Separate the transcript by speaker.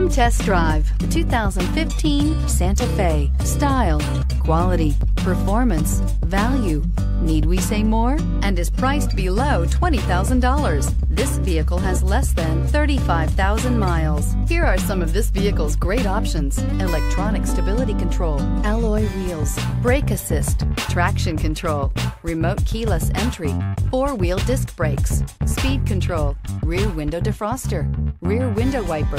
Speaker 1: Come test drive the 2015 Santa Fe. Style, quality, performance, value. Need we say more? And is priced below $20,000. This vehicle has less than 35,000 miles. Here are some of this vehicle's great options. Electronic stability control, alloy wheels, brake assist, traction control, remote keyless entry, four-wheel disc brakes, speed control, rear window defroster, rear window wiper,